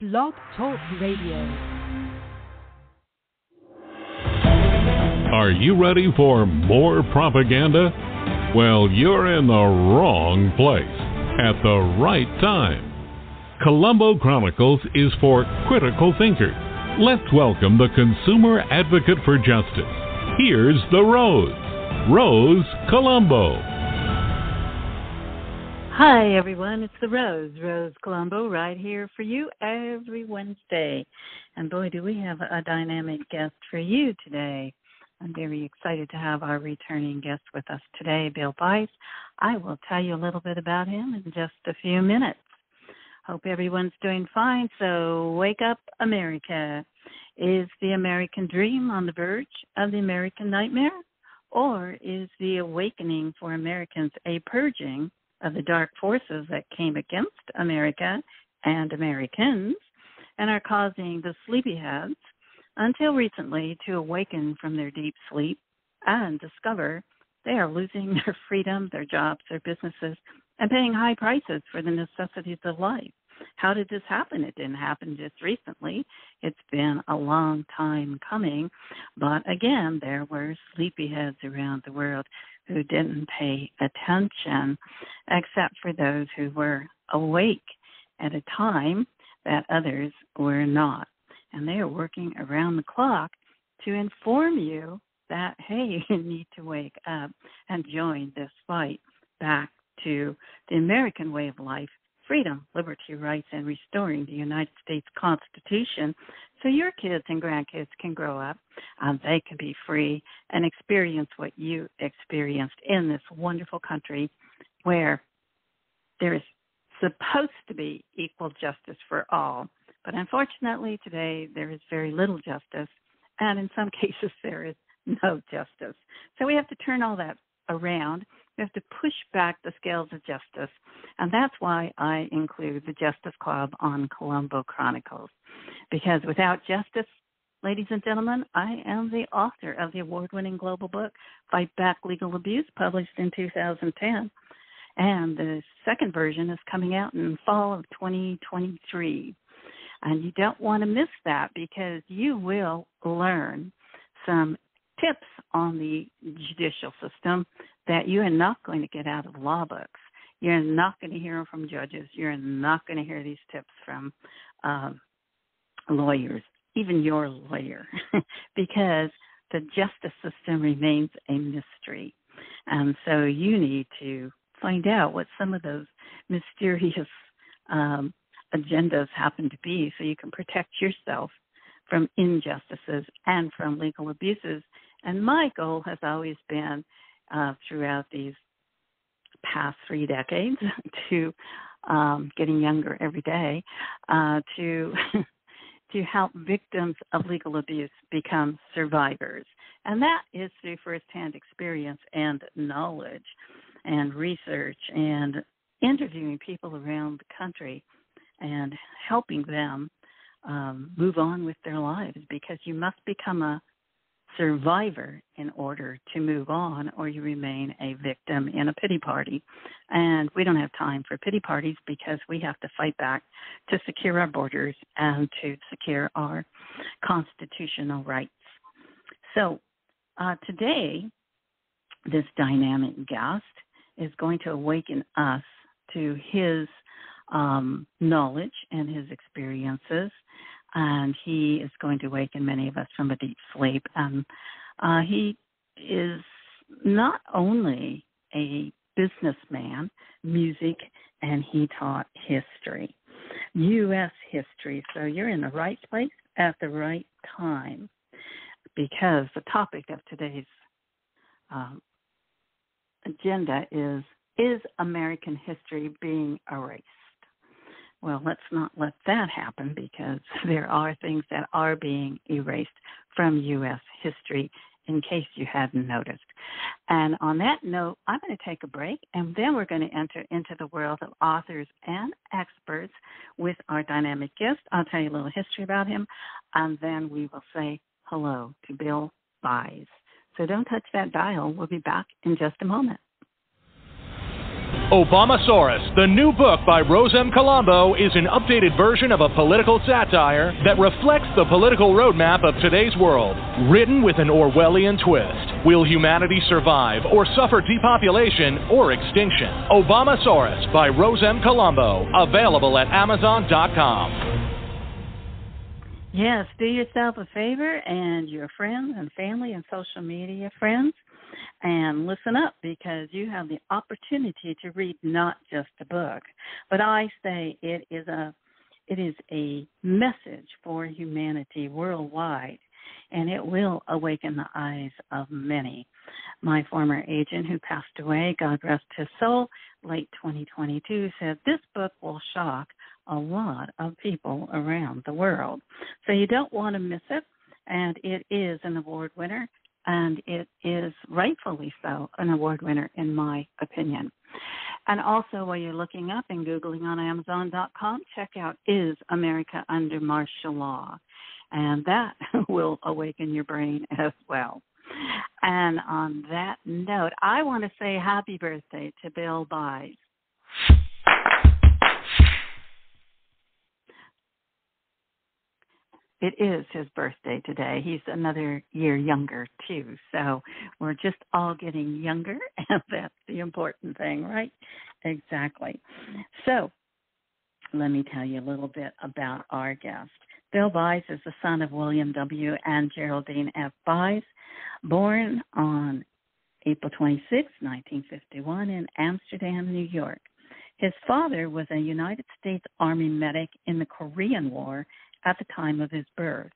Blog Talk Radio. Are you ready for more propaganda? Well, you're in the wrong place at the right time. Colombo Chronicles is for critical thinkers. Let's welcome the consumer advocate for justice. Here's the Rose, Rose Colombo. Hi, everyone. It's the Rose, Rose Colombo, right here for you every Wednesday. And boy, do we have a dynamic guest for you today. I'm very excited to have our returning guest with us today, Bill Bice. I will tell you a little bit about him in just a few minutes. Hope everyone's doing fine. So, wake up, America. Is the American dream on the verge of the American nightmare? Or is the awakening for Americans a purging of the dark forces that came against America and Americans and are causing the sleepyheads until recently to awaken from their deep sleep and discover they are losing their freedom, their jobs, their businesses, and paying high prices for the necessities of life. How did this happen? It didn't happen just recently. It's been a long time coming. But again, there were sleepyheads around the world who didn't pay attention, except for those who were awake at a time that others were not. And they are working around the clock to inform you that, hey, you need to wake up and join this fight back to the American way of life freedom, liberty, rights, and restoring the United States Constitution so your kids and grandkids can grow up and they can be free and experience what you experienced in this wonderful country where there is supposed to be equal justice for all. But unfortunately, today there is very little justice, and in some cases, there is no justice. So we have to turn all that around we have to push back the scales of justice. And that's why I include the Justice Club on Colombo Chronicles. Because without justice, ladies and gentlemen, I am the author of the award winning global book, Fight Back Legal Abuse, published in 2010. And the second version is coming out in fall of 2023. And you don't want to miss that because you will learn some tips on the judicial system that you are not going to get out of law books. You're not going to hear them from judges. You're not going to hear these tips from um, lawyers, even your lawyer, because the justice system remains a mystery. And so you need to find out what some of those mysterious um, agendas happen to be so you can protect yourself from injustices and from legal abuses. And my goal has always been uh, throughout these past three decades to um, getting younger every day uh, to to help victims of legal abuse become survivors, and that is through firsthand experience and knowledge, and research and interviewing people around the country and helping them um, move on with their lives because you must become a survivor in order to move on, or you remain a victim in a pity party. And we don't have time for pity parties because we have to fight back to secure our borders and to secure our constitutional rights. So, uh, today, this dynamic guest is going to awaken us to his um, knowledge and his experiences and he is going to awaken many of us from a deep sleep. And uh, he is not only a businessman, music, and he taught history, U.S. history. So you're in the right place at the right time because the topic of today's um, agenda is Is American history being erased? Well, let's not let that happen because there are things that are being erased from U.S. history in case you hadn't noticed. And on that note, I'm going to take a break and then we're going to enter into the world of authors and experts with our dynamic guest. I'll tell you a little history about him and then we will say hello to Bill Bice. So don't touch that dial. We'll be back in just a moment. Obamasaurus, the new book by Rose M. Colombo, is an updated version of a political satire that reflects the political roadmap of today's world. Written with an Orwellian twist. Will humanity survive or suffer depopulation or extinction? Obamasaurus by Rose M. Colombo. Available at Amazon.com. Yes, do yourself a favor and your friends and family and social media friends and listen up because you have the opportunity to read not just a book, but I say it is a it is a message for humanity worldwide and it will awaken the eyes of many. My former agent who passed away, God rest his soul, late 2022 said this book will shock a lot of people around the world. So you don't want to miss it and it is an award winner and it is rightfully so an award winner in my opinion. And also, while you're looking up and Googling on Amazon.com, check out Is America Under Martial Law? And that will awaken your brain as well. And on that note, I want to say happy birthday to Bill Buys. It is his birthday today. He's another year younger too. So we're just all getting younger and that's the important thing, right? Exactly. So let me tell you a little bit about our guest. Bill Buys is the son of William W. and Geraldine F. Buys, born on April 26, 1951 in Amsterdam, New York. His father was a United States Army medic in the Korean War at the time of his birth.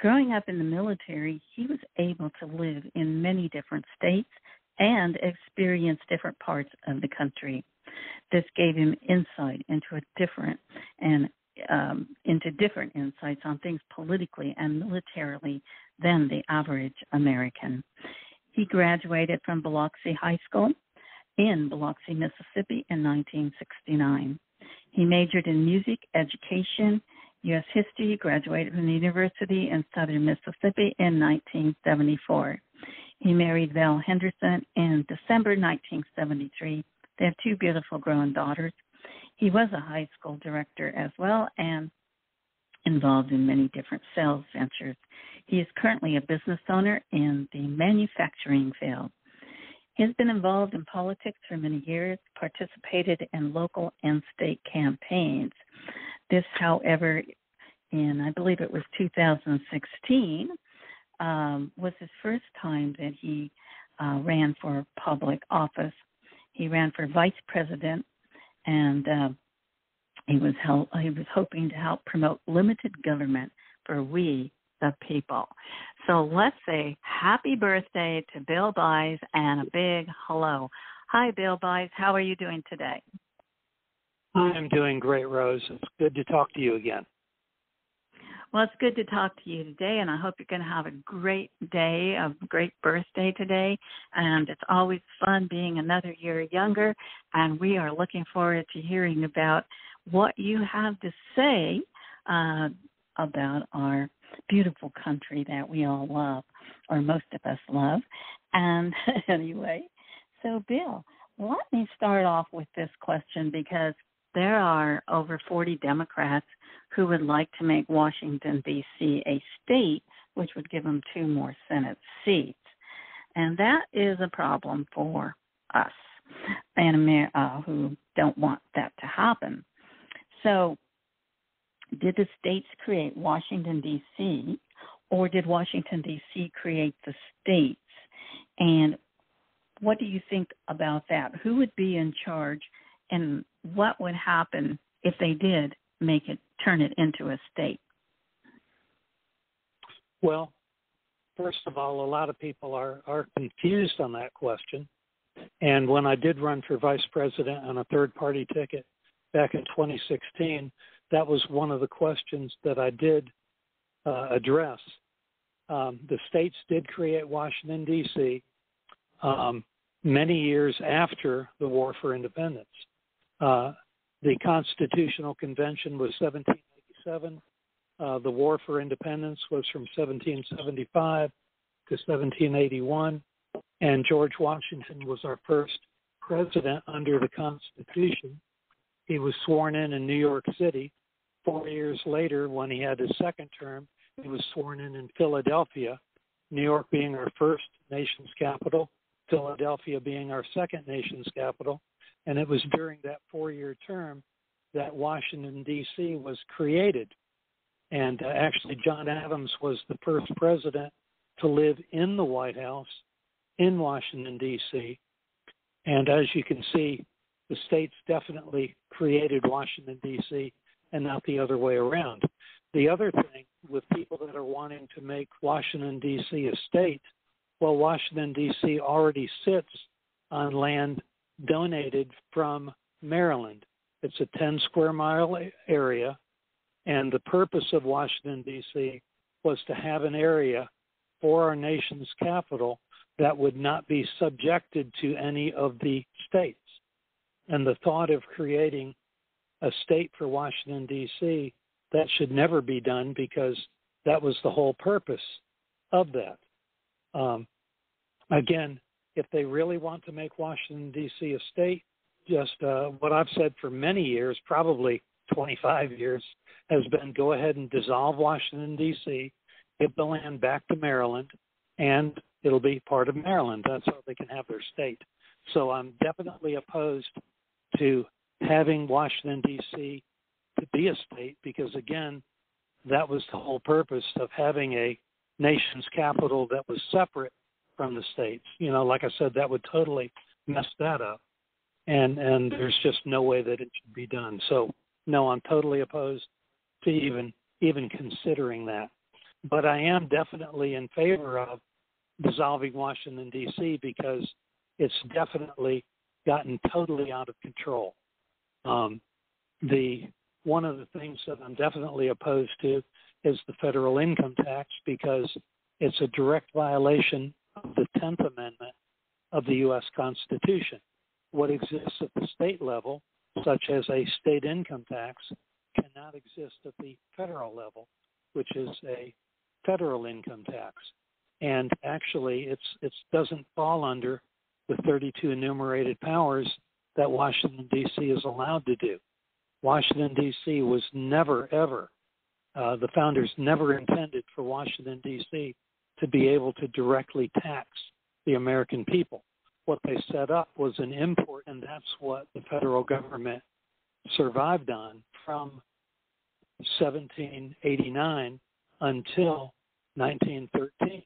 Growing up in the military, he was able to live in many different states and experience different parts of the country. This gave him insight into a different and um, into different insights on things politically and militarily than the average American. He graduated from Biloxi High School in Biloxi, Mississippi in 1969. He majored in music education U.S. History, graduated from the University in Southern Mississippi in 1974. He married Val Henderson in December 1973. They have two beautiful grown daughters. He was a high school director as well and involved in many different sales ventures. He is currently a business owner in the manufacturing field. He has been involved in politics for many years, participated in local and state campaigns. This, however, in I believe it was 2016, um, was his first time that he uh, ran for public office. He ran for vice president, and uh, he was help, he was hoping to help promote limited government for we the people. So let's say happy birthday to Bill Buys and a big hello. Hi, Bill Buys. How are you doing today? I'm doing great, Rose. It's good to talk to you again. Well, it's good to talk to you today, and I hope you're going to have a great day, a great birthday today. And it's always fun being another year younger, and we are looking forward to hearing about what you have to say uh, about our beautiful country that we all love, or most of us love. And anyway, so Bill, let me start off with this question because there are over 40 Democrats who would like to make Washington, D.C. a state, which would give them two more Senate seats. And that is a problem for us and uh, who don't want that to happen. So, did the states create Washington, D.C., or did Washington, D.C. create the states? And what do you think about that? Who would be in charge and what would happen if they did make it turn it into a state? Well, first of all, a lot of people are are confused on that question. And when I did run for vice president on a third party ticket back in 2016, that was one of the questions that I did uh, address. Um, the states did create Washington, D.C. Um, many years after the War for Independence. Uh, the Constitutional Convention was 1787. Uh, the War for Independence was from 1775 to 1781. And George Washington was our first president under the Constitution. He was sworn in in New York City. Four years later, when he had his second term, he was sworn in in Philadelphia, New York being our first nation's capital, Philadelphia being our second nation's capital. And it was during that four year term that Washington, D.C. was created. And uh, actually, John Adams was the first president to live in the White House in Washington, D.C. And as you can see, the states definitely created Washington, D.C., and not the other way around. The other thing with people that are wanting to make Washington, D.C. a state, well, Washington, D.C. already sits on land donated from Maryland. It's a 10 square mile area, and the purpose of Washington, D.C. was to have an area for our nation's capital that would not be subjected to any of the states. And the thought of creating a state for Washington, D.C., that should never be done because that was the whole purpose of that. Um, again, if they really want to make Washington, D.C. a state, just uh, what I've said for many years, probably 25 years, has been go ahead and dissolve Washington, D.C., give the land back to Maryland, and it'll be part of Maryland. That's how they can have their state. So I'm definitely opposed to having Washington, D.C. to be a state because, again, that was the whole purpose of having a nation's capital that was separate from the states. You know, like I said, that would totally mess that up. And and there's just no way that it should be done. So no, I'm totally opposed to even even considering that. But I am definitely in favor of dissolving Washington D.C. because it's definitely gotten totally out of control. Um, the one of the things that I'm definitely opposed to is the federal income tax because it's a direct violation the 10th Amendment of the U.S. Constitution. What exists at the state level, such as a state income tax, cannot exist at the federal level, which is a federal income tax. And actually, it's it doesn't fall under the 32 enumerated powers that Washington D.C. is allowed to do. Washington D.C. was never ever uh, the founders never intended for Washington D.C. to be able to directly tax the American people. What they set up was an import, and that's what the federal government survived on from 1789 until 1913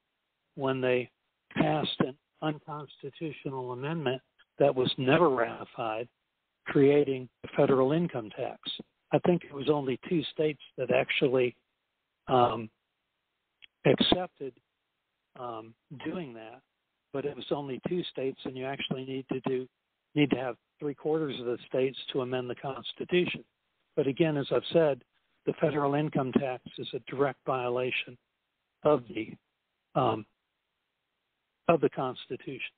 when they passed an unconstitutional amendment that was never ratified, creating the federal income tax. I think it was only two states that actually um, accepted um, doing that, but it was only two states, and you actually need to do need to have three quarters of the states to amend the Constitution. But again, as I've said, the federal income tax is a direct violation of the um, of the Constitution.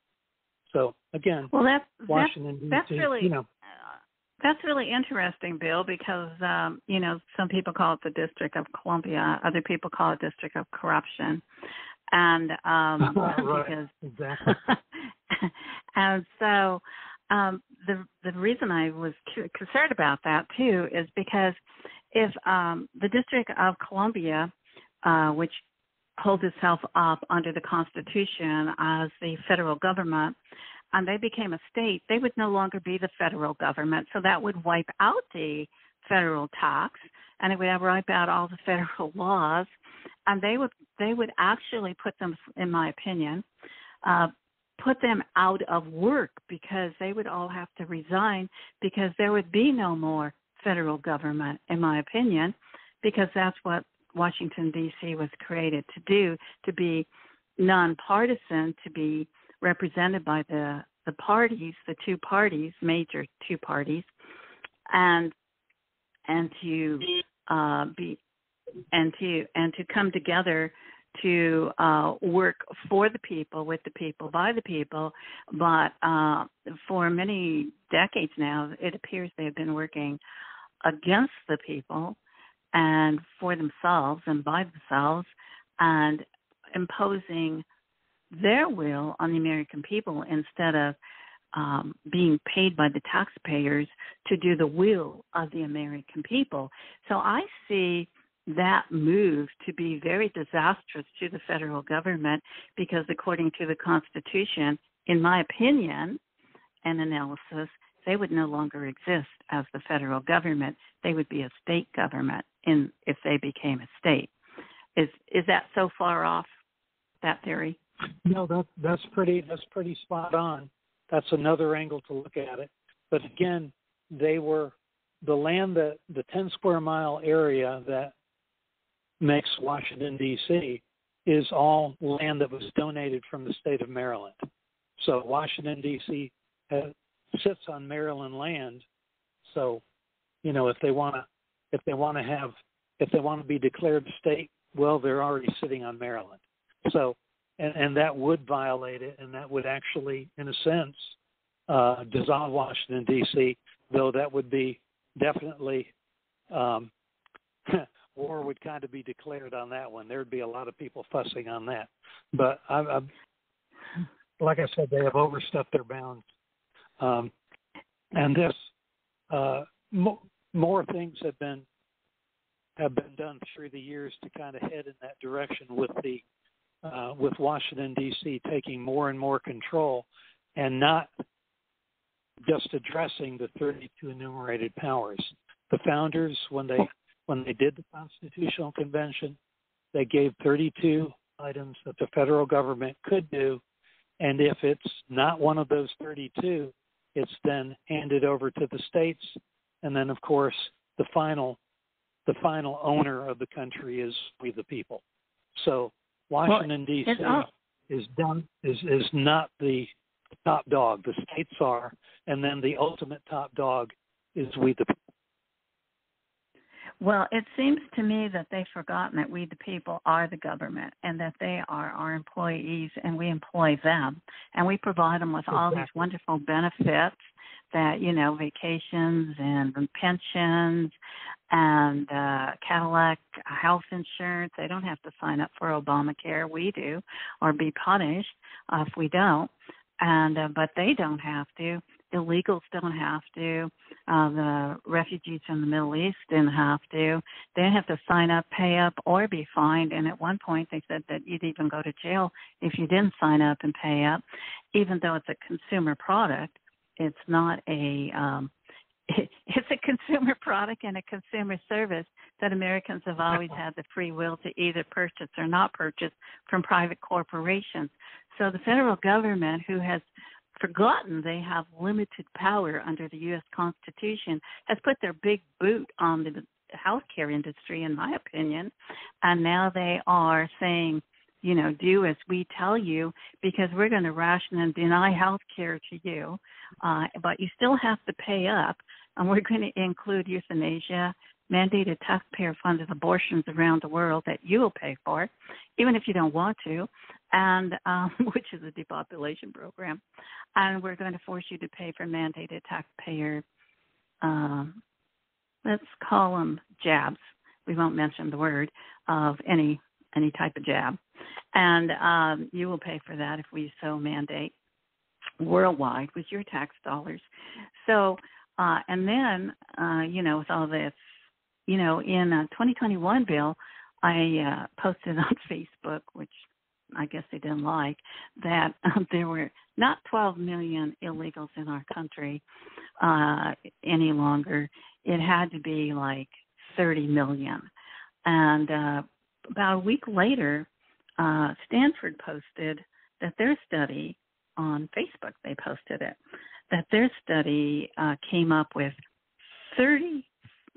So again, well, that's Washington that's, that's really you know. Uh, that's really interesting, Bill, because um, you know some people call it the District of Columbia, other people call it District of Corruption, and um, right. because and so um, the the reason I was concerned about that too is because if um, the District of Columbia, uh, which holds itself up under the Constitution as the federal government, and they became a state, they would no longer be the federal government. So that would wipe out the federal tax, and it would wipe out all the federal laws, and they would they would actually put them, in my opinion, uh, put them out of work because they would all have to resign because there would be no more federal government, in my opinion, because that's what Washington, D.C. was created to do, to be nonpartisan, to be represented by the, the parties, the two parties, major two parties, and and to uh, be and to and to come together to uh, work for the people, with the people, by the people. But uh, for many decades now, it appears they have been working against the people and for themselves and by themselves and imposing their will on the American people instead of um, being paid by the taxpayers to do the will of the American people. So I see that move to be very disastrous to the federal government because, according to the Constitution, in my opinion and analysis, they would no longer exist as the federal government. They would be a state government in if they became a state. Is is that so far off that theory? No, that that's pretty that's pretty spot on. That's another angle to look at it. But again, they were the land that the 10 square mile area that makes Washington D.C. is all land that was donated from the state of Maryland. So Washington D.C. Has, sits on Maryland land. So, you know, if they want to, if they want to have, if they want to be declared state, well, they're already sitting on Maryland. So, and, and that would violate it, and that would actually, in a sense, uh, dissolve Washington D.C. Though that would be definitely um, war would kind of be declared on that one. There'd be a lot of people fussing on that. But I, I, like I said, they have overstepped their bounds. Um, and this, uh, mo- more things have been have been done through the years to kind of head in that direction with the uh, with Washington D.C. taking more and more control and not just addressing the 32 enumerated powers. The founders, when they when they did the Constitutional Convention, they gave 32 items that the federal government could do, and if it's not one of those 32, it's then handed over to the states, and then of course the final the final owner of the country is we the people. So Washington well, D.C. is done is is not the top dog. The states are, and then the ultimate top dog is we the people. Well, it seems to me that they've forgotten that we, the people, are the government and that they are our employees and we employ them. And we provide them with exactly. all these wonderful benefits that, you know, vacations and pensions and uh, Cadillac health insurance. They don't have to sign up for Obamacare. We do, or be punished uh, if we don't. And uh, but they don't have to illegals don't have to. Uh, the refugees from the Middle East didn't have to. They didn't have to sign up, pay up, or be fined. And at one point, they said that you'd even go to jail if you didn't sign up and pay up. Even though it's a consumer product, it's not a um, it's a consumer product and a consumer service that Americans have always had the free will to either purchase or not purchase from private corporations. So the federal government, who has forgotten they have limited power under the U.S. Constitution, has put their big boot on the healthcare industry, in my opinion, and now they are saying, you know, do as we tell you because we're going to ration and deny health care to you, uh, but you still have to pay up, and we're going to include euthanasia mandated taxpayer funded abortions around the world that you will pay for, even if you don't want to, and um, which is a depopulation program. And we're going to force you to pay for mandated taxpayer, um, let's call them jabs. We won't mention the word of any any type of jab, and um, you will pay for that if we so mandate worldwide with your tax dollars. So, uh, and then uh, you know, with all this you know, in a 2021 bill, I uh, posted on Facebook, which I guess they didn't like, that um, there were not 12 million illegals in our country uh, any longer. It had to be like 30 million. And uh, about a week later, uh, Stanford posted that their study on Facebook, they posted it, that their study uh, came up with 30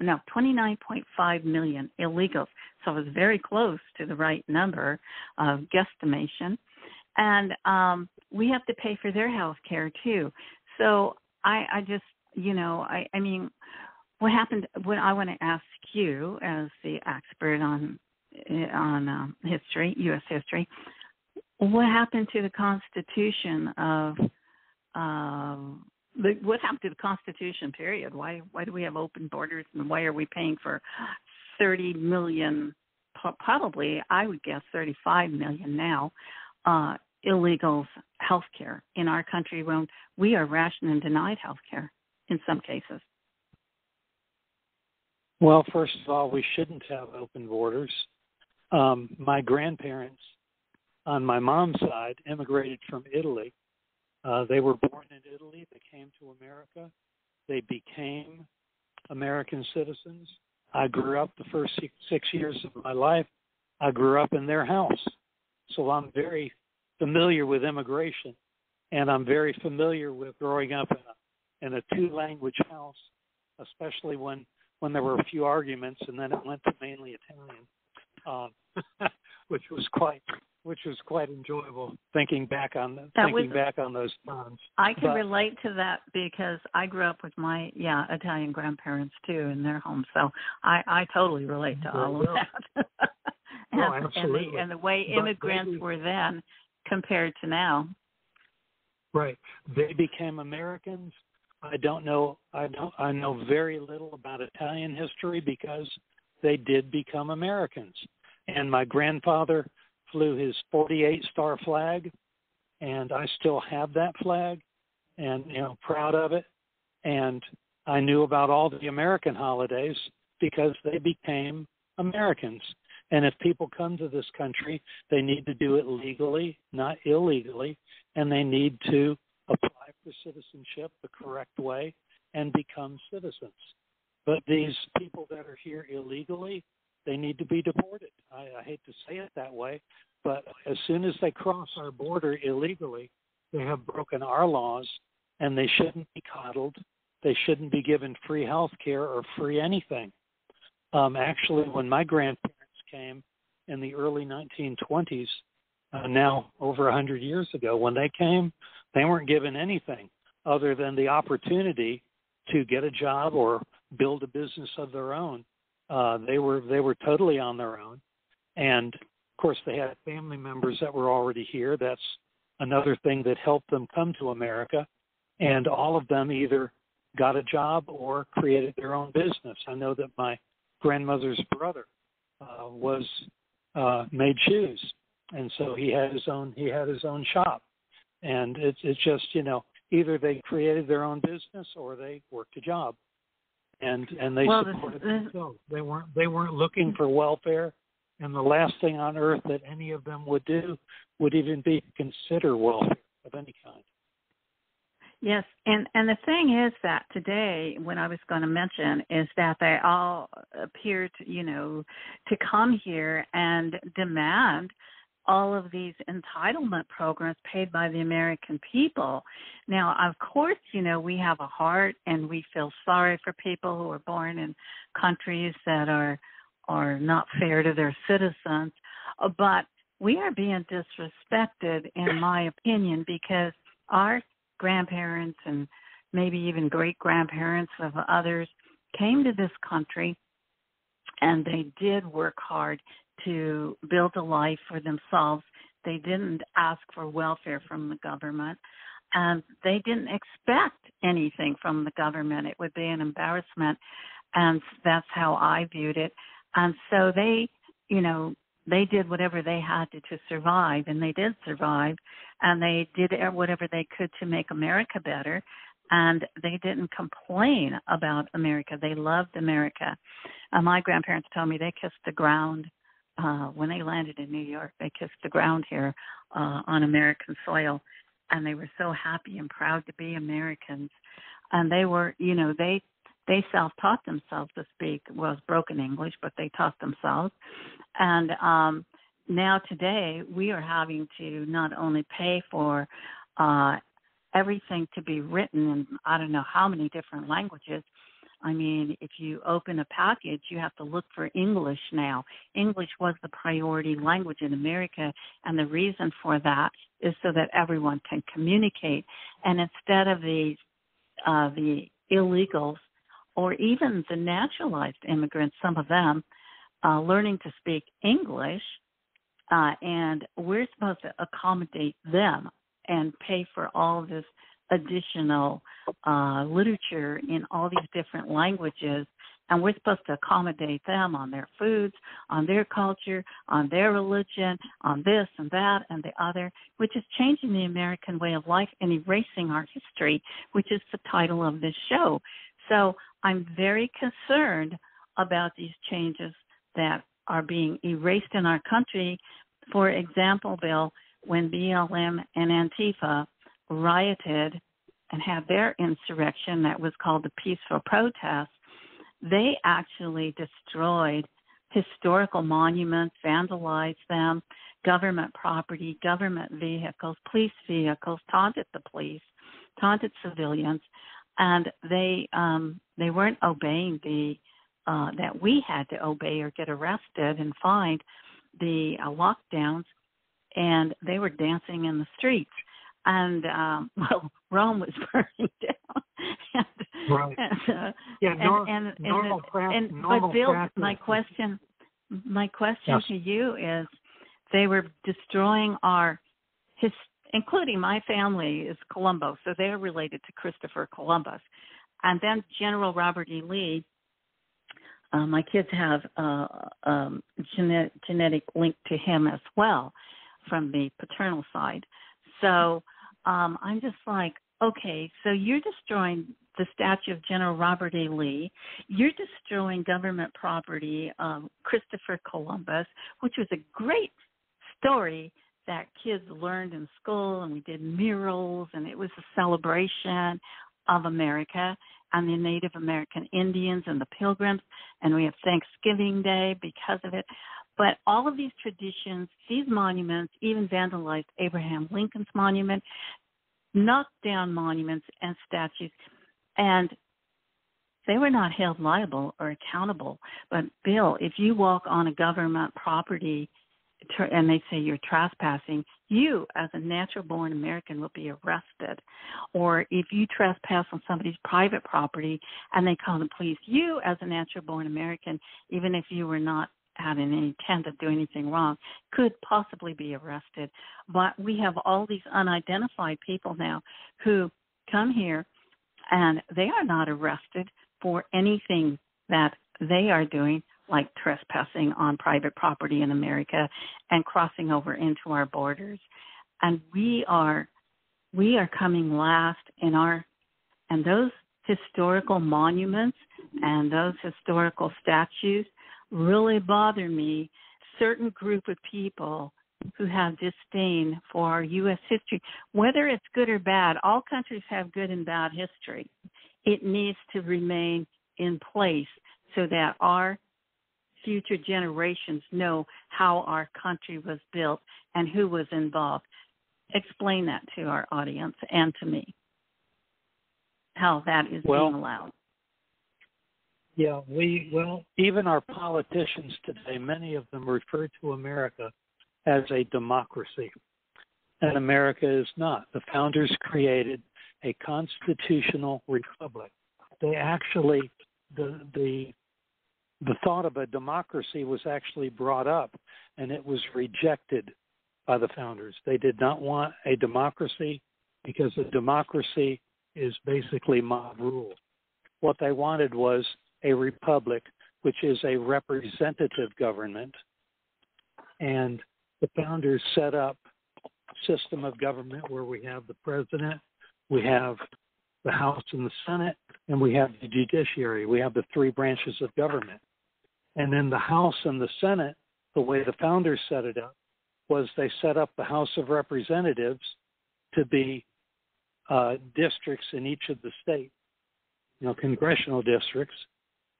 no, 29.5 million illegals. So it was very close to the right number of guesstimation. And um, we have to pay for their health care too. So I, I just, you know, I, I mean, what happened What I want to ask you as the expert on on um, history, U.S. history, what happened to the Constitution of um, what happened to the Constitution? Period. Why why do we have open borders and why are we paying for thirty million? Probably, I would guess thirty-five million now uh, illegals health care in our country when we are rationed and denied health care in some cases? Well, first of all, we shouldn't have open borders. Um, my grandparents on my mom's side immigrated from Italy. Uh, they were born in Italy. They came to America. They became American citizens. I grew up the first six, six years of my life. I grew up in their house. So I'm very familiar with immigration, and I'm very familiar with growing up in a, in a two language house, especially when when there were a few arguments, and then it went to mainly Italian, um, which was quite which was quite enjoyable thinking back on that thinking was, back on those times. I can but, relate to that because I grew up with my yeah Italian grandparents too in their home, so I I totally relate to all of that. and, oh, absolutely. And the, and the way immigrants were then compared to now. Right. They became Americans. I don't know I don't I know very little about Italian history because they did become Americans. And my grandfather flew his 48 star flag and I still have that flag and you know proud of it and I knew about all the American holidays because they became Americans and if people come to this country, they need to do it legally, not illegally, and they need to apply for citizenship the correct way and become citizens. But these people that are here illegally, they need to be deported. I, I hate to say it that way, but as soon as they cross our border illegally, they have broken our laws and they shouldn't be coddled. They shouldn't be given free health care or free anything. Um, actually, when my grandparents came in the early 1920s, uh, now over 100 years ago. When they came, they weren't given anything other than the opportunity to get a job or build a business of their own. Uh, they were they were totally on their own, and of course they had family members that were already here. That's another thing that helped them come to America, and all of them either got a job or created their own business. I know that my grandmother's brother uh, was uh, made shoes, and so he had his own he had his own shop, and it's it's just you know either they created their own business or they worked a job, and and they well, supported themselves. They weren't they weren't looking for welfare, and the last thing on earth that any of them would do would even be consider welfare of any kind. Yes, and and the thing is that today, what I was going to mention is that they all appear to, you know, to come here and demand all of these entitlement programs paid by the American people. Now, of course, you know, we have a heart and we feel sorry for people who are born in countries that are are not fair to their citizens, but we are being disrespected in my opinion because our grandparents and maybe even great grandparents of others came to this country and they did work hard to build a life for themselves. They didn't ask for welfare from the government and they didn't expect anything from the government. It would be an embarrassment. And that's how I viewed it. And so they, you know, they did whatever they had to to survive, and they did survive, and they did whatever they could to make America better, and they didn't complain about America. They loved America. My grandparents told me they kissed the ground uh, when they landed in New York. They kissed the ground here uh, on American soil, and they were so happy and proud to be Americans. And they were, you know, they they self-taught themselves to speak was broken English, but they taught themselves. And um, now today we are having to not only pay for uh, everything to be written in I don't know how many different languages. I mean, if you open a package, you have to look for English now. English was the priority language in America, and the reason for that is so that everyone can communicate. And instead of the uh, the illegals or even the naturalized immigrants, some of them, uh, learning to speak English, uh, and we're supposed to accommodate them and pay for all this additional uh, literature in all these different languages. and we're supposed to accommodate them on their foods, on their culture, on their religion, on this and that and the other, which is changing the American way of life and erasing our history, which is the title of this show. So I'm very concerned about these changes that are being erased in our country. For example, Bill, when BLM and Antifa rioted and had their insurrection that was called the peaceful protest, they actually destroyed historical monuments, vandalized them, government property, government vehicles, police vehicles, taunted the police, taunted civilians, and they um, they weren't obeying the uh, that we had to obey or get arrested and fined the uh, lockdowns, and they were dancing in the streets and um well Rome was burning down. and, right. And, uh, yeah. Nor- and, and, normal and, and but Bill, practice. my question, my question yes. to you is, they were destroying our his, including my family is Colombo, so they're related to Christopher Columbus, and then General Robert E. Lee. Uh, my kids have uh, um, genetic, genetic link to him as well from the paternal side. So um, I'm just like, okay, so you're destroying the statue of General Robert A. Lee. You're destroying government property, um, Christopher Columbus, which was a great story that kids learned in school, and we did murals, and it was a celebration of America and the Native American Indians and the Pilgrims, and we have Thanksgiving Day because of it. But all of these traditions, these monuments, even vandalized Abraham Lincoln's monument, knocked down monuments and statues, and they were not held liable or accountable. But Bill, if you walk on a government property and they say you're trespassing, you, as a natural born American, will be arrested. Or if you trespass on somebody's private property and they call the police, you, as a natural born American, even if you were not had any intent to do anything wrong could possibly be arrested. But we have all these unidentified people now who come here and they are not arrested for anything that they are doing, like trespassing on private property in America and crossing over into our borders. And we are we are coming last in our and those historical monuments and those historical statues really bother me certain group of people who have disdain for our U.S. history, whether it's good or bad. All countries have good and bad history. It needs to remain in place so that our future generations know how our country was built and who was involved. Explain that to our audience and to me, how that is well, being allowed. Yeah, we well, even our politicians today, many of them refer to America as a democracy, and America is not. The founders created a constitutional republic. They actually the the the thought of a democracy was actually brought up, and it was rejected by the founders. They did not want a democracy because a democracy is basically mob rule. What they wanted was a republic, which is a representative government. And the founders set up a system of government where we have the president, we have the House and the Senate, and we have the judiciary. We have the three branches of government. And then the House and the Senate, the way the founders set it up, was they set up the House of Representatives to be uh, districts in each of the states, you know, congressional districts,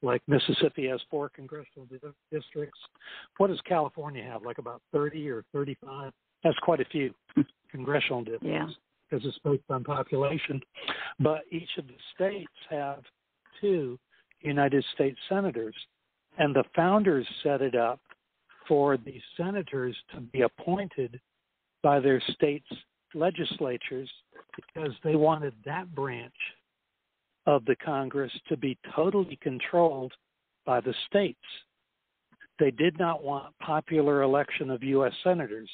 like Mississippi has four congressional districts. What does California have? Like about 30 or 35? That's quite a few congressional districts yeah. because it's based on population. But each of the states have two United States senators, and the founders set it up for the senators to be appointed by their states' legislatures because they wanted that branch of the Congress to be totally controlled by the states. They did not want popular election of U.S. senators.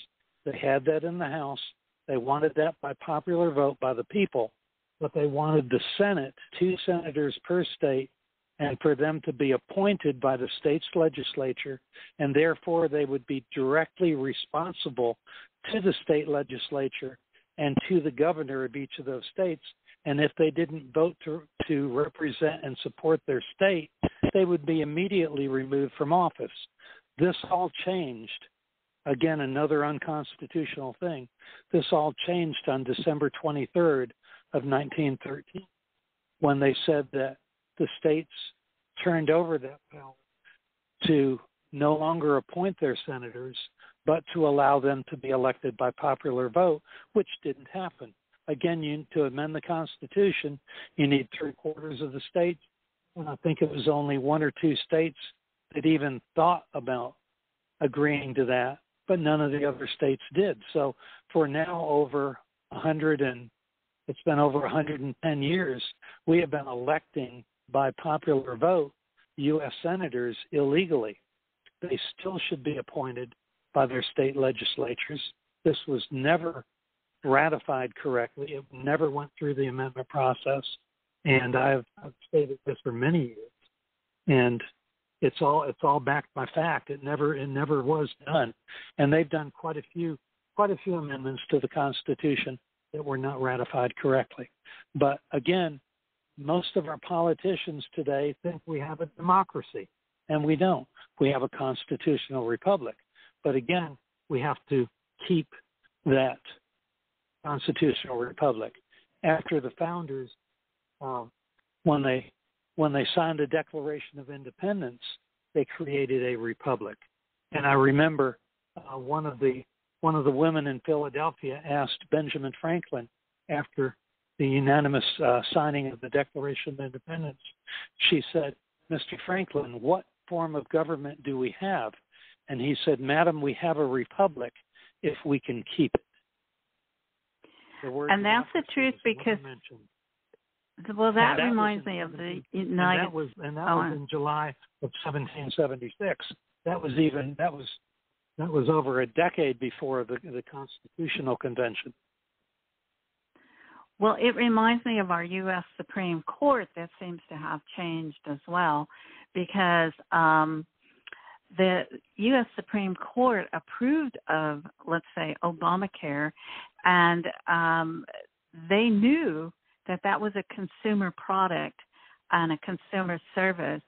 They had that in the House. They wanted that by popular vote by the people, but they wanted the Senate, two senators per state, and for them to be appointed by the state's legislature, and therefore they would be directly responsible to the state legislature and to the governor of each of those states. And if they didn't vote to, to represent and support their state, they would be immediately removed from office. This all changed. Again, another unconstitutional thing. This all changed on December 23rd of 1913 when they said that the states turned over that power to no longer appoint their senators, but to allow them to be elected by popular vote, which didn't happen. Again, you, to amend the Constitution, you need three quarters of the states. And I think it was only one or two states that even thought about agreeing to that, but none of the other states did. So for now, over 100 and it's been over 110 years, we have been electing by popular vote U.S. senators illegally. They still should be appointed by their state legislatures. This was never ratified correctly. It never went through the amendment process, and I've, I've stated this for many years. And it's all it's all backed by fact. It never it never was done, and they've done quite a few quite a few amendments to the Constitution that were not ratified correctly. But again, most of our politicians today think we have a democracy, and we don't. We have a constitutional republic. But again, we have to keep that constitutional republic. After the founders, um, when they when they signed the Declaration of Independence, they created a republic. And I remember uh, one of the one of the women in Philadelphia asked Benjamin Franklin after the unanimous uh, signing of the Declaration of Independence. She said, Mr. Franklin, what form of government do we have? And he said, Madam, we have a republic if we can keep it. And that's the truth because. Well, that, that reminds me of the United. And that was, and that oh, was in July of 1776. That was even that was that was over a decade before the the Constitutional Convention. Well, it reminds me of our U.S. Supreme Court that seems to have changed as well, because um, the U.S. Supreme Court approved of, let's say, Obamacare, and um, they knew that that was a consumer product and a consumer service,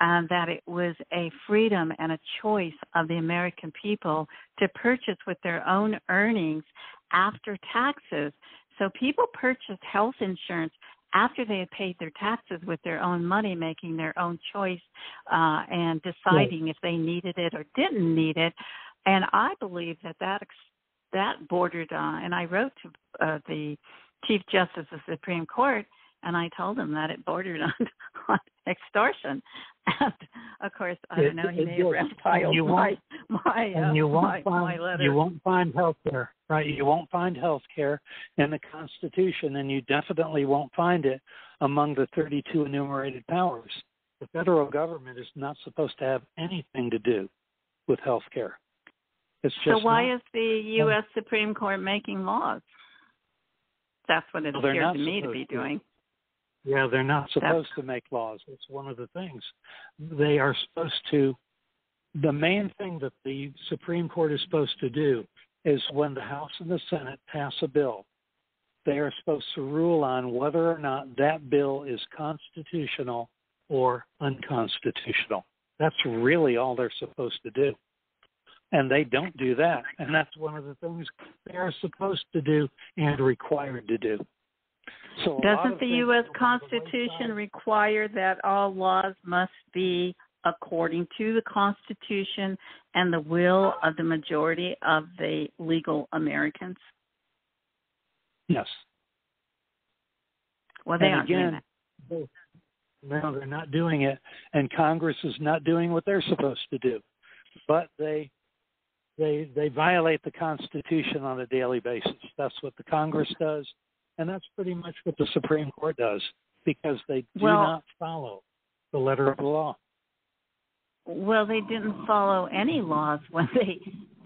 and that it was a freedom and a choice of the American people to purchase with their own earnings after taxes so people purchased health insurance after they had paid their taxes with their own money, making their own choice uh, and deciding if they needed it or didn't need it. And I believe that that that bordered on. And I wrote to uh, the Chief Justice of the Supreme Court, and I told him that it bordered on, on extortion. And of course, I don't know. He may have reptiled my my, uh, you won't my, find, my letter. You won't find health care, right? You won't find health care in the Constitution, and you definitely won't find it among the 32 enumerated powers. The federal government is not supposed to have anything to do with health care. It's just so why not. is the U.S. Supreme Court making laws? That's what it well, appears to me to be doing. Yeah, they're not supposed That's... to make laws. It's one of the things. They are supposed to. The main thing that the Supreme Court is supposed to do is when the House and the Senate pass a bill, they are supposed to rule on whether or not that bill is constitutional or unconstitutional. That's really all they're supposed to do. And they don't do that. And that's one of the things they are supposed to do and required to do. So Doesn't the U.S. Constitution require that all laws must be according to the Constitution and the will of the majority of the legal Americans? Yes. Well, they and aren't again, doing that. No, they're not doing it, and Congress is not doing what they're supposed to do. But they they they violate the Constitution on a daily basis. That's what the Congress does. And that's pretty much what the Supreme Court does because they do well, not follow the letter of the law. Well, they didn't follow any laws when they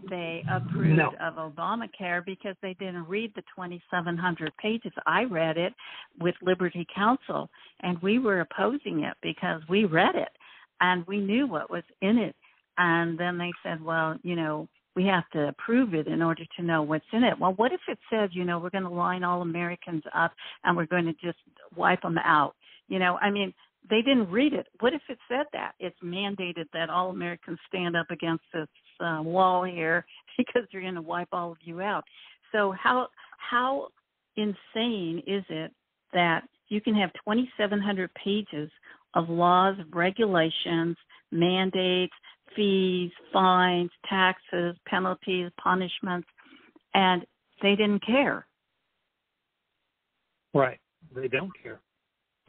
they approved No. of Obamacare because they didn't read the 2,700 pages. I read it with Liberty Counsel, and we were opposing it because we read it and we knew what was in it. And then they said, well, you know, we have to approve it in order to know what's in it. Well, what if it said, you know, we're going to line all Americans up and we're going to just wipe them out? You know, I mean, they didn't read it. What if it said that? It's mandated that all Americans stand up against this uh, wall here because they're going to wipe all of you out. So how how insane is it that you can have 2,700 pages of laws, regulations, mandates, fees, fines, taxes, penalties, punishments, and they didn't care. Right. They don't care.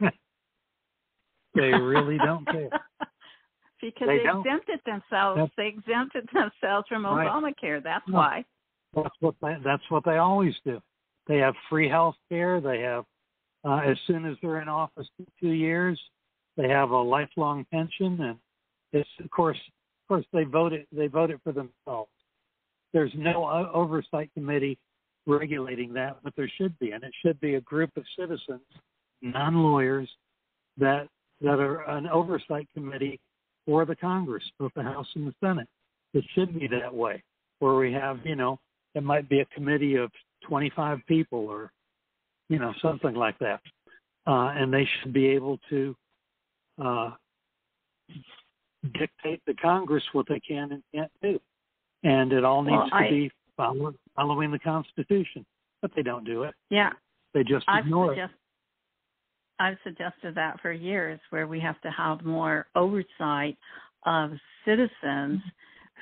they really don't care. because They they, exempted themselves. That's- they exempted themselves from Right. Obamacare. That's No. why. That's what they, that's what they always do. They have free health care. They have uh, as soon as they're in office for two years, they have a lifelong pension, and it's of course course they vote it they vote it for themselves. There's no oversight committee regulating that, but there should be, and it should be a group of citizens, non-lawyers, that that are an oversight committee for the Congress, both the House and the Senate. It should be that way, where we have, you know, it might be a committee of 25 people or, you know, something like that, uh, and they should be able to uh, dictate to Congress what they can and can't do, and it all needs Well, to be follow, following the Constitution. But they don't do it; Yeah, they just I've ignore it. I've suggested that for years, where we have to have more oversight of citizens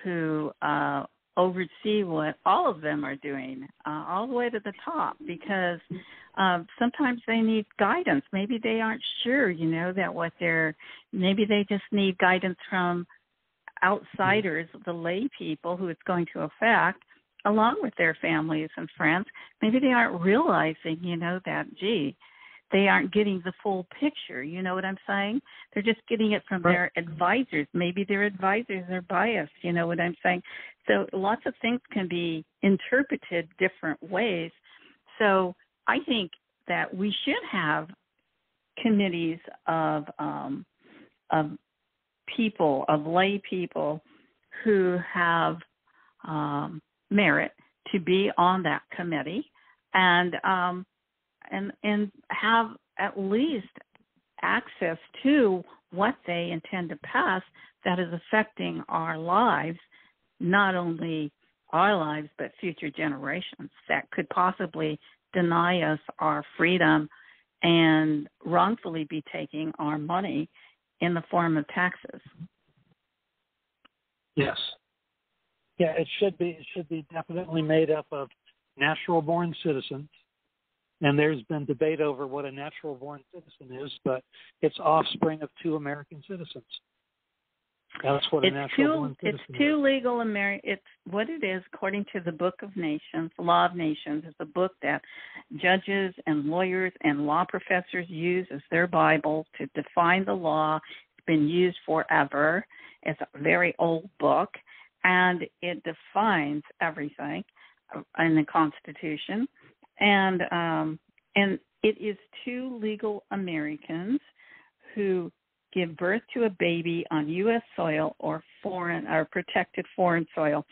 who uh, oversee what all of them are doing, uh, all the way to the top, because um, sometimes they need guidance. Maybe they aren't sure, you know, that what they're. Maybe they just need guidance from outsiders, the lay people who it's going to affect, along with their families and friends. Maybe they aren't realizing, you know, that gee, they aren't getting the full picture. You know what I'm saying? They're just getting it from Right. their advisors. Maybe their advisors are biased. You know what I'm saying? So lots of things can be interpreted different ways. So I think that we should have committees of um, of people, of lay people who have um, merit to be on that committee, and um, and and have at least access to what they intend to pass that is affecting our lives, not only our lives but future generations that could possibly deny us our freedom and wrongfully be taking our money in the form of taxes. Yes. Yeah, it should be it should be definitely made up of natural born citizens. And there's been debate over what a natural born citizen is, but it's offspring of two American citizens. That's what a it's natural two born it's citizen two is. legal Ameri- it's what it is according to the book of nations the law of nations is a book that judges and lawyers and law professors use as their bible to define the law it's been used forever it's a very old book and it defines everything in the constitution and um and it is two legal americans who give birth to a baby on U.S. soil or foreign or protected foreign soil.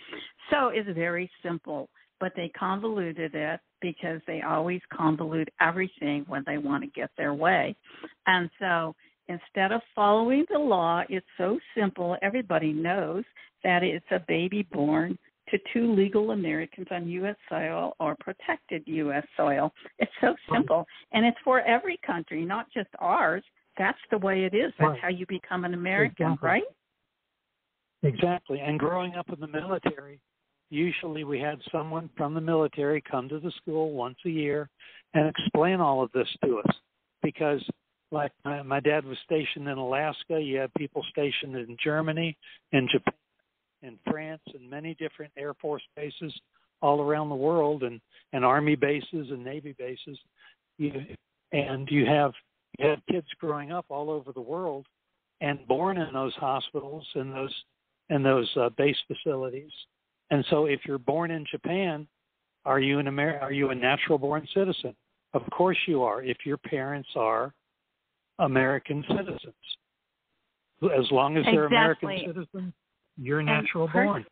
So it's very simple, but they convoluted it because they always convolute everything when they want to get their way. And so instead of following the law, it's so simple. Everybody knows that it's a baby born to two legal Americans on U.S. soil or protected U.S. soil. It's so simple. And it's for every country, not just ours. That's the way it is. That's Right. how you become an American, Exactly. right? Exactly. And growing up in the military, usually we had someone from the military come to the school once a year and explain all of this to us. Because, like my, my dad was stationed in Alaska, you had people stationed in Germany, in Japan, in France, and many different Air Force bases all around the world, and, and Army bases and Navy bases. You, and you have you have kids growing up all over the world and born in those hospitals and those and those uh, base facilities And so, if you're born in Japan, are you an Amer- Are you a natural born citizen? Of course you are. If your parents are American citizens, as long as they're Exactly. American citizens, you're natural pers- born.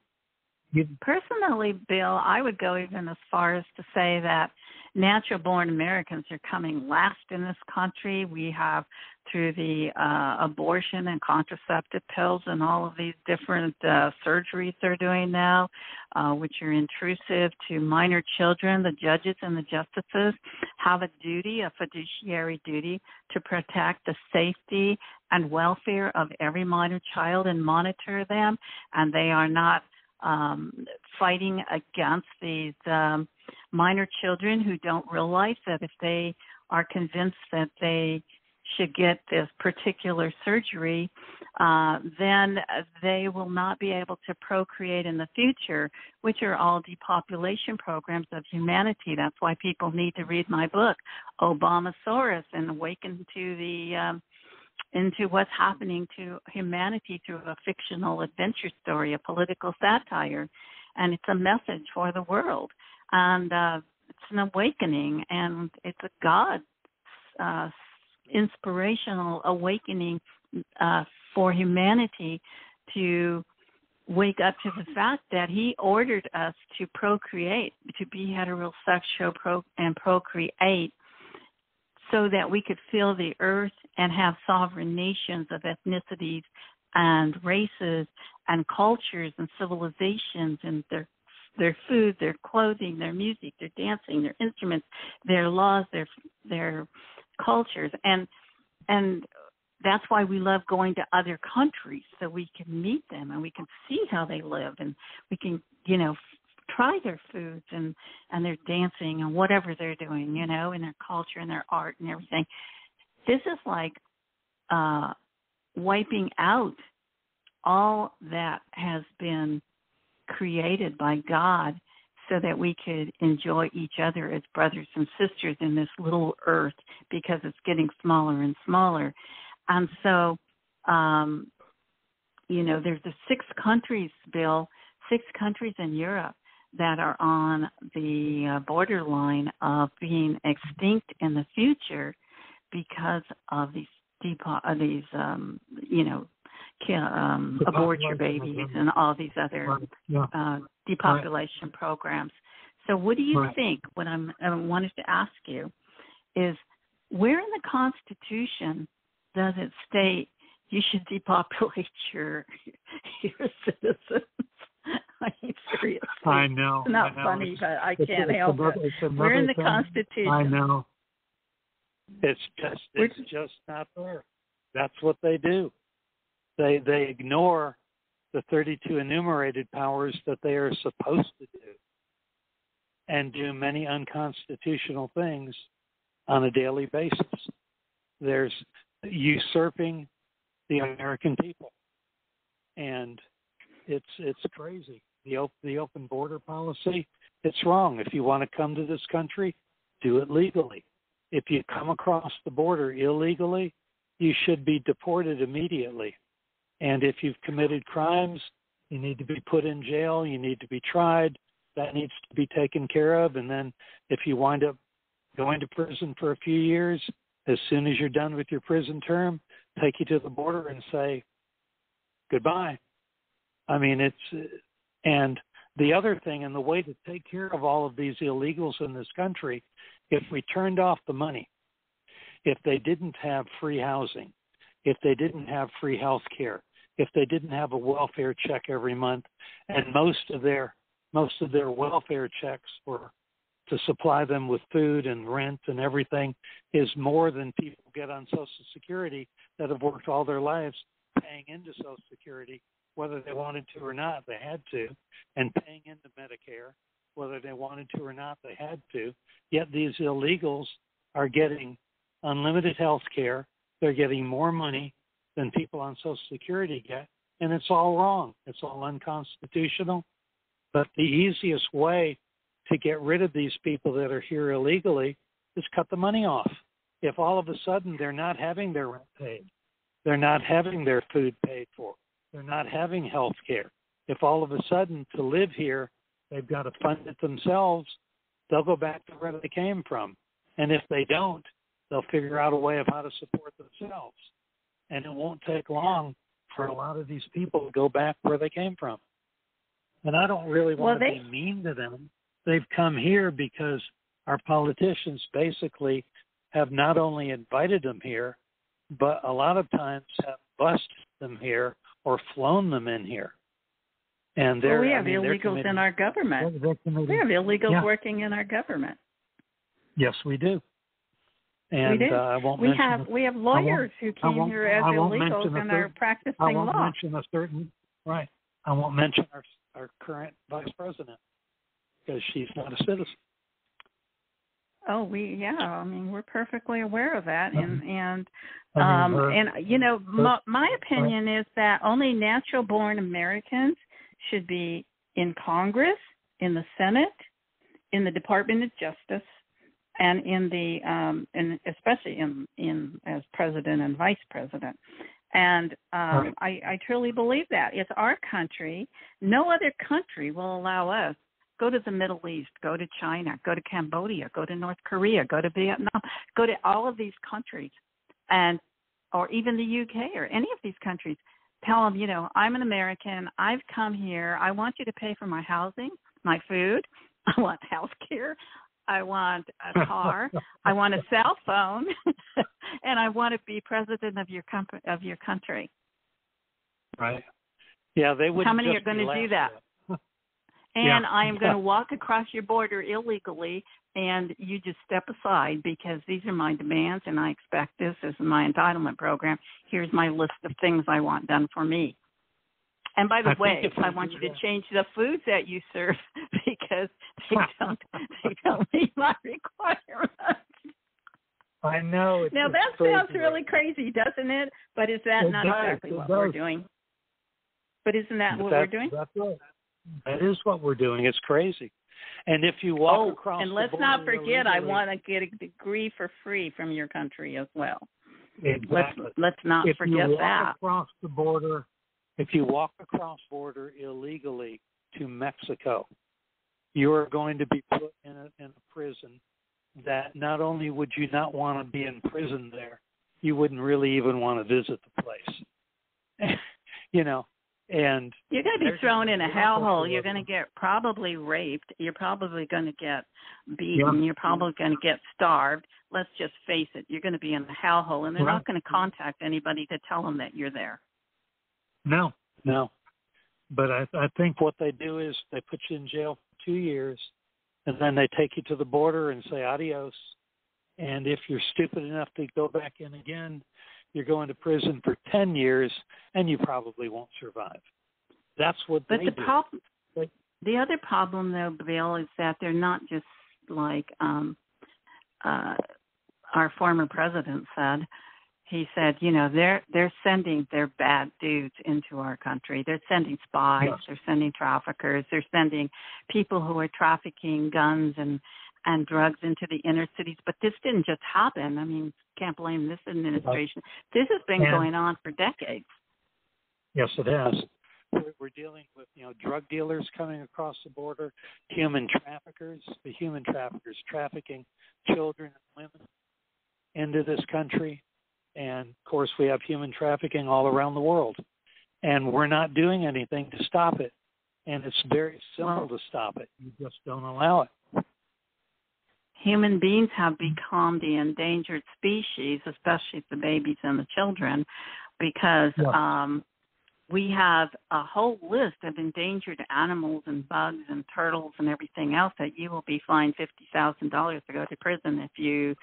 You, Personally, Bill, I would go even as far as to say that natural born Americans are coming last in this country. We have, through the uh, abortion and contraceptive pills and all of these different uh, surgeries they're doing now, uh, which are intrusive to minor children, the judges and the justices have a duty, a fiduciary duty, to protect the safety and welfare of every minor child and monitor them. And they are not um, fighting against these um, minor children who don't realize that if they are convinced that they should get this particular surgery, uh, then they will not be able to procreate in the future, which are all depopulation programs of humanity. That's why people need to read my book, Obamasaurus, and awaken to the um, into what's happening to humanity through a fictional adventure story, a political satire, and it's a message for the world. And uh, it's an awakening, and it's a God uh, inspirational awakening uh, for humanity to wake up to the fact that He ordered us to procreate, to be heterosexual pro- and procreate so that we could fill the earth and have sovereign nations of ethnicities and races and cultures and civilizations and their their food, their clothing, their music, their dancing, their instruments, their laws, their their cultures. And and that's why we love going to other countries so we can meet them and we can see how they live and we can you know try their foods and and their dancing and whatever they're doing you know and their culture and their art and everything. This is like uh wiping out all that has been created by god so that we could enjoy each other as brothers and sisters in this little earth because it's getting smaller and smaller. And so um you know there's the six countries bill six countries in europe that are on the uh, borderline of being extinct in the future because of these depo- uh, these um, you know ki- um, abort your babies and all these other uh, depopulation programs. So, what do you Right. think? What I'm, I wanted to ask you is, where in the Constitution does it state you should depopulate your your citizens? I mean, seriously. I know. It's not I know. funny, It's- but I it's- can't it's help another- it. it's another We're in the thing. Constitution. I know. It's just We're- it's just not there. That's what they do. They they ignore the 32 enumerated powers that they are supposed to do, and do many unconstitutional things on a daily basis. There's usurping the American people, and it's it's crazy. The op- the open border policy, it's wrong. If you want to come to this country, do it legally. If you come across the border illegally, you should be deported immediately. And if you've committed crimes, you need to be put in jail, you need to be tried. That needs to be taken care of. And then if you wind up going to prison for a few years, as soon as you're done with your prison term, take you to the border and say goodbye. I mean, it's and the other thing, and the way to take care of all of these illegals in this country, if we turned off the money, if they didn't have free housing, if they didn't have free health care, if they didn't have a welfare check every month, and most of their most of their welfare checks were to supply them with food and rent and everything is more than people get on Social Security that have worked all their lives paying into Social Security, whether they wanted to or not, they had to, and paying into Medicare, whether they wanted to or not, they had to. Yet these illegals are getting unlimited health care. They're getting more money than people on Social Security get, and it's all wrong. It's all unconstitutional. But the easiest way to get rid of these people that are here illegally is cut the money off. If all of a sudden they're not having their rent paid, they're not having their food paid for, they're not having health care, if all of a sudden to live here they've got to fund it themselves, they'll go back to where they came from. And if they don't, they'll figure out a way of how to support themselves. And it won't take long for a lot of these people to go back where they came from. And I don't really want well, to be mean to them. They've come here because our politicians basically have not only invited them here, but a lot of times have bussed them here or flown them in here. And well, we have I mean, illegals in our government. We have illegals yeah. working in our government. Yes, we do. And we. Uh, I won't we mention have we have lawyers who came here as illegals and are practicing law. I won't law. mention a certain right. I won't mention our our current vice president because she's not a citizen. Oh, we yeah. I mean, we're perfectly aware of that, and Mm-hmm. and um and you know, my, my opinion is that only natural-born Americans should be in Congress, in the Senate, in the Department of Justice, and in the um and especially in in as president and vice president. And um I, I truly believe that. It's our country. No other country will allow us go to the Middle East, go to China, go to Cambodia, go to North Korea, go to Vietnam, go to all of these countries and or even the UK or any of these countries. Tell them, you know, I'm an American. I've come here. I want you to pay for my housing, my food. I want health care. I want a car. I want a cell phone, and I want to be president of your company of your country. Right. Yeah, they would. How many are going to do that? at. And Yeah. I am going to walk across your border illegally, and you just step aside because these are my demands, and I expect this is my entitlement program. Here's my list of things I want done for me. And by the I way, I want you to change the foods that you serve because they don't they don't meet my requirements. I know. It's, Now that crazy. sounds really crazy, doesn't it? But is that It not does, exactly what we're doing? But isn't that But what that's, we're doing? That's right. That is what we're doing. It's crazy. And if you walk oh, across, and let's not forget, I want to get a degree for free from your country as well. exactly. Let's let's not if forget you walk that. across the border, if you walk across border illegally to Mexico, you are going to be put in a in a prison that not only would you not want to be in prison there, you wouldn't really even want to visit the place. you know, and You're going to be thrown in a hellhole. You're going to get probably raped. You're probably going to get beaten. Yeah. You're probably going to get starved. Let's just face it. You're going to be in a hellhole, and they're Right. not going to contact anybody to tell them that you're there. No, no. But I, I think what they do is they put you in jail for two years, and then they take you to the border and say adios. And if you're stupid enough to go back in again, you're going to prison for ten years, and you probably won't survive. That's what But they the do. problem, They- the other problem though, Bill, is that they're not just like um, uh, our former president said. He said, you know, they're they're sending their bad dudes into our country. They're sending spies. Yes. They're sending traffickers. They're sending people who are trafficking guns and and drugs into the inner cities. But this didn't just happen. I mean, can't blame this administration. This has been And- going on for decades. Yes, it has. We're, we're dealing with you know drug dealers coming across the border, human traffickers, the human traffickers trafficking children and women into this country, and of course we have human trafficking all around the world, and we're not doing anything to stop it. And it's very simple to stop it. You just don't allow it. human beings have become the endangered species, especially the babies and the children, because Yeah. um, we have a whole list of endangered animals and bugs and turtles and everything else that you will be fined fifty thousand dollars to go to prison if you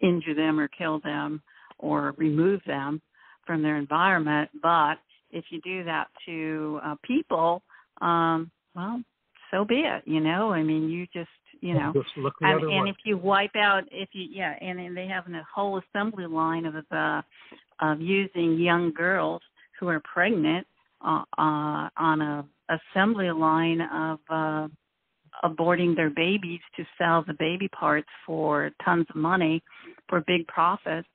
injure them or kill them or remove them from their environment. But if you do that to uh, people, um, well, so be it. You know, I mean, you just you know just look the and, other and way. if you wipe out if you yeah and, and they have a whole assembly line of uh of using young girls who are pregnant uh, uh on a assembly line of uh aborting their babies to sell the baby parts for tons of money for big profits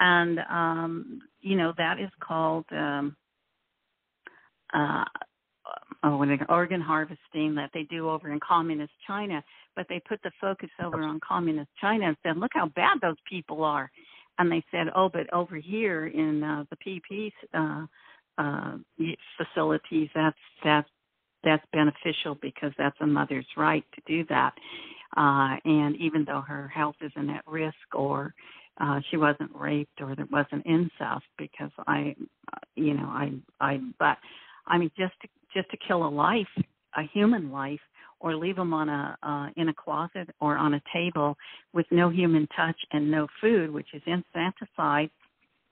and um you know that is called um uh oh, organ harvesting that they do over in communist China, but they put the focus over on communist China and said, look how bad those people are. And they said, oh, but over here in uh, the PP uh, uh, facilities, that's that's that's beneficial because that's a mother's right to do that. Uh, and even though her health isn't at risk or uh, she wasn't raped or there wasn't incest, because I, you know, I, I, but I mean, just to, just to kill a life, a human life, or leave them on a uh, in a closet or on a table with no human touch and no food, which is infanticide.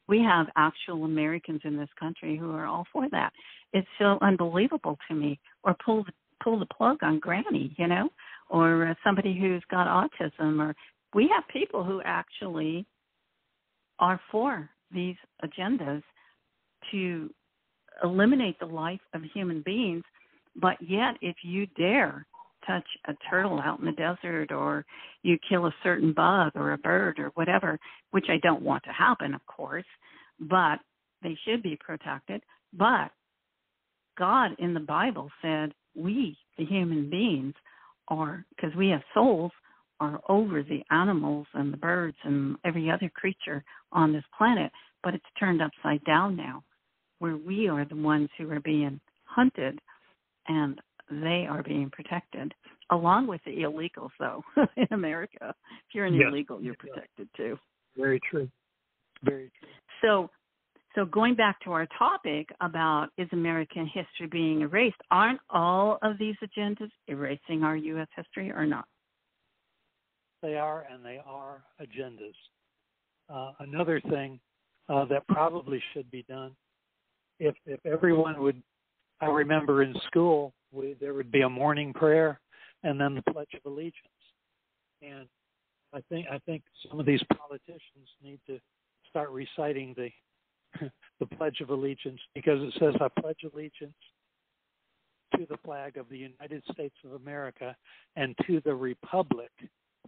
We have actual Americans in this country who are all for that. It's so unbelievable to me. Or pull the, pull the plug on Granny, you know, or uh, somebody who's got autism. Or we have people who actually are for these agendas to eliminate the life of human beings. But yet, if you dare touch a turtle out in the desert or you kill a certain bug or a bird or whatever, which I don't want to happen, of course, but they should be protected. But God in the Bible said we, the human beings, are, because we have souls, are over the animals and the birds and every other creature on this planet, but it's turned upside down now where we are the ones who are being hunted and they are being protected, along with the illegals, though, in America. If you're an yes. illegal, you're protected too. Very true. Very true. So, so going back to our topic about is American history being erased, aren't all of these agendas erasing our U.S. history or not? They are, and they are agendas. Uh, another thing uh, that probably should be done if if everyone would I remember in school we, there would be a morning prayer and then the Pledge of Allegiance. And I think I think some of these politicians need to start reciting the the Pledge of Allegiance because it says I pledge allegiance to the flag of the United States of America and to the republic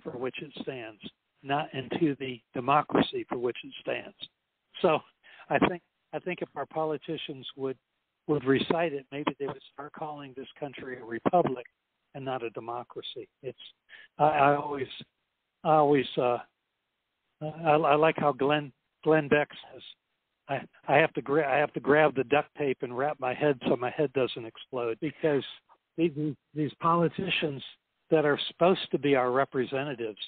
for which it stands, not into the democracy for which it stands. So I think I think if our politicians would would recite it, maybe they would start calling this country a republic and not a democracy. It's I, I always I always uh, I, I like how Glenn Glenn Beck says I I have to gra- I have to grab the duct tape and wrap my head so my head doesn't explode because these these politicians that are supposed to be our representatives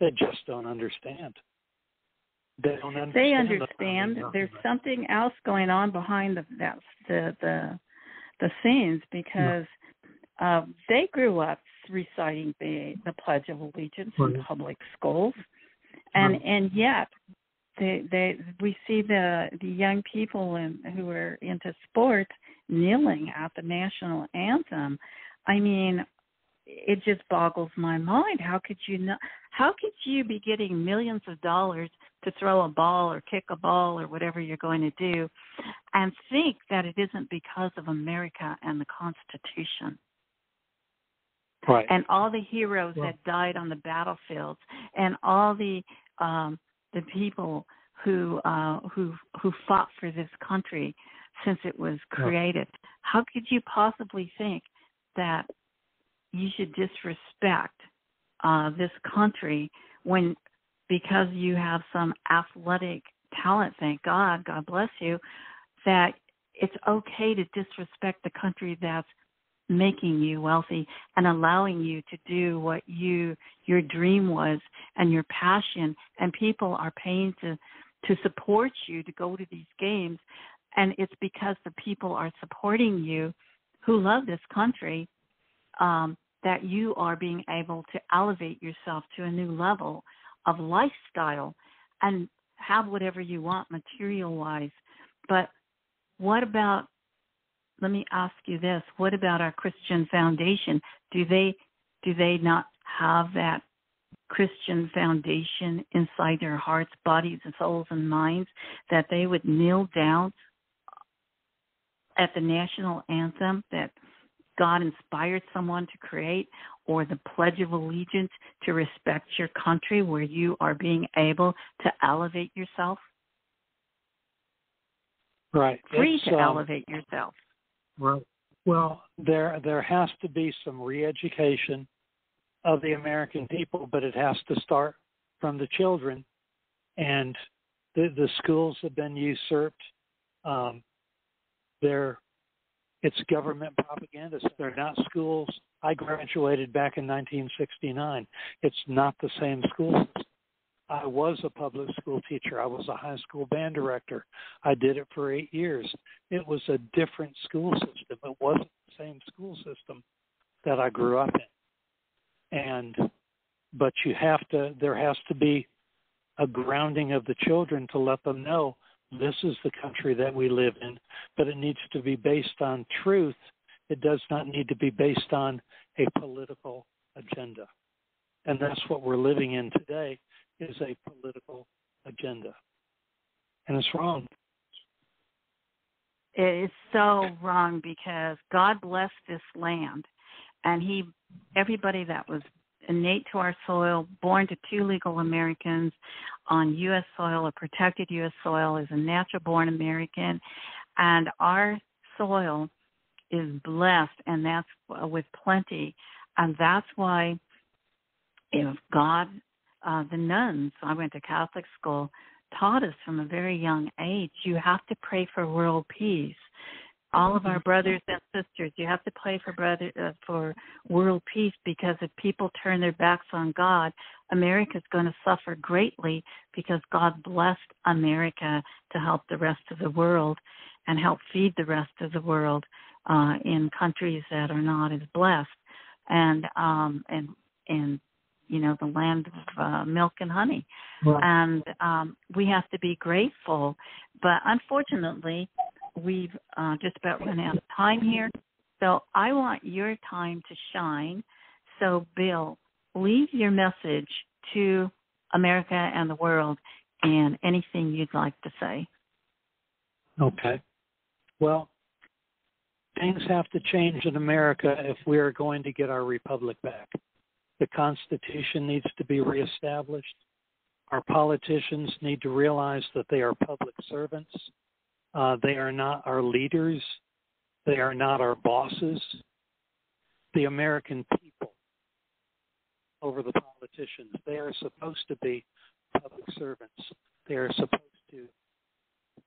they just don't understand. They don't understand. They understand. There's something else going on behind the that, the the the scenes because uh, they grew up reciting the the Pledge of Allegiance right. in public schools, and right. and yet they they we see the the young people in, who are into sports kneeling at the national anthem. I mean, it just boggles my mind. How could you not? How could you be getting millions of dollars to throw a ball or kick a ball or whatever you're going to do, and think that it isn't because of America and the Constitution? Right. And all the heroes that died on the battlefields, and all the um, the people who uh, who who fought for this country since it was created. How could you possibly think that you should disrespect uh, this country when because you have some athletic talent, thank God, God bless you, that it's okay to disrespect the country that's making you wealthy and allowing you to do what you your dream was and your passion and people are paying to to support you to go to these games and it's because the people are supporting you who love this country um, that you are being able to elevate yourself to a new level of lifestyle and have whatever you want material wise. But what about let me ask you this, what about our Christian foundation? Do they do they not have that Christian foundation inside their hearts, bodies, and souls and minds that they would kneel down at the national anthem that God inspired someone to create, or the Pledge of Allegiance to respect your country where you are being able to elevate yourself? Right. Free it's, to um, elevate yourself. Right. Well, there there has to be some re-education of the American people, but it has to start from the children. And the the schools have been usurped. Um, they're it's government propaganda. They're not schools. I graduated back in 1969. It's not the same school system. I was a public school teacher. I was a high school band director. I did it for eight years. It was a different school system. It wasn't the same school system that I grew up in. And, but you have to, there has to be a grounding of the children to let them know this is the country that we live in, but it needs to be based on truth. It does not need to be based on a political agenda. And that's what we're living in today is a political agenda. And it's wrong. It is so wrong because God blessed this land and he everybody that was innate to our soil, born to two legal Americans on U.S. soil, a protected U.S. soil, is a natural born American. And our soil is blessed, and that's with plenty. And that's why if God, uh, the nuns, I went to Catholic school, taught us from a very young age, you have to pray for world peace all of our brothers and sisters. You have to pray for brother uh, for world peace because if people turn their backs on God, America is going to suffer greatly because God blessed America to help the rest of the world and help feed the rest of the world uh, in countries that are not as blessed and um and and you know the land of uh, milk and honey right. and um we have to be grateful but unfortunately we've uh, just about run out of time here. So I want your time to shine. So, Bill, leave your message to America and the world and anything you'd like to say. Okay. Well, things have to change in America if we are going to get our republic back. The Constitution needs to be reestablished. Our politicians need to realize that they are public servants uh, they are not our leaders. They are not our bosses. The American people over the politicians. They are supposed to be public servants. They are supposed to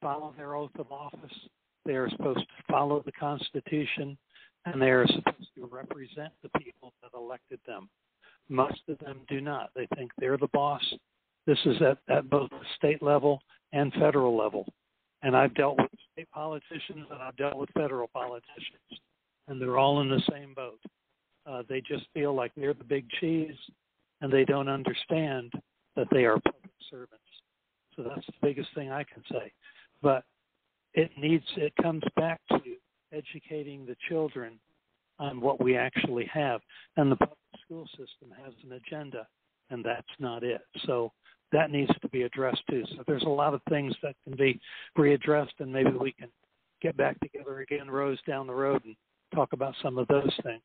follow their oath of office. They are supposed to follow the Constitution, and they are supposed to represent the people that elected them. Most of them do not. They think they're the boss. This is at, at both the state level and federal level. And I've dealt with state politicians and I've dealt with federal politicians, and they're all in the same boat. Uh, they just feel like they're the big cheese, and they don't understand that they are public servants. So that's the biggest thing I can say. But it needs it comes back to educating the children on what we actually have, and the public school system has an agenda, and that's not it. So that needs to be addressed too. So there's a lot of things that can be readdressed, and maybe we can get back together again, Rose, down the road, and talk about some of those things.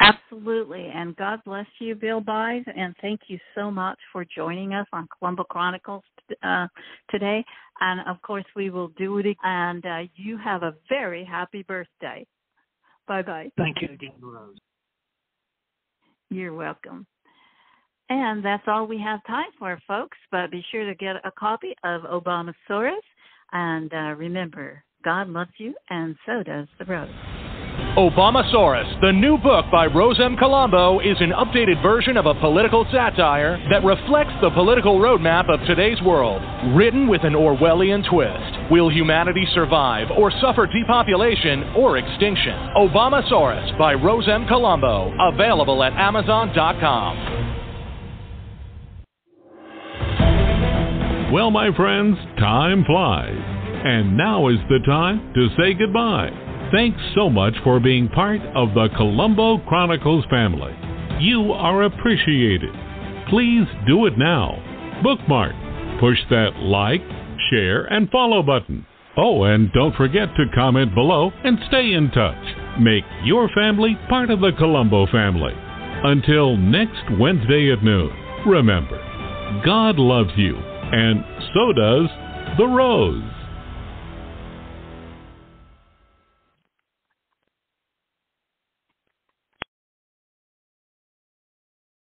Absolutely. And God bless you, Bill Buys, and thank you so much for joining us on Colombo Chronicles uh, today. And of course, we will do it. again. And uh, you have a very happy birthday. Bye bye. Thank you again, Rose. You're welcome. And that's all we have time for, folks. But be sure to get a copy of Obamasaurus. And uh, remember, God loves you, and so does the rose. Obamasaurus, the new book by Rose M. Colombo, is an updated version of a political satire that reflects the political roadmap of today's world. Written with an Orwellian twist. Will humanity survive or suffer depopulation or extinction? Obamasaurus by Rose M. Colombo. Available at Amazon.com. Well, my friends, time flies. And now is the time to say goodbye. Thanks so much for being part of the Colombo Chronicles family. You are appreciated. Please do it now. Bookmark. Push that like, share, and follow button. Oh, and don't forget to comment below and stay in touch. Make your family part of the Colombo family. Until next Wednesday at noon, remember, God loves you and so does the rose.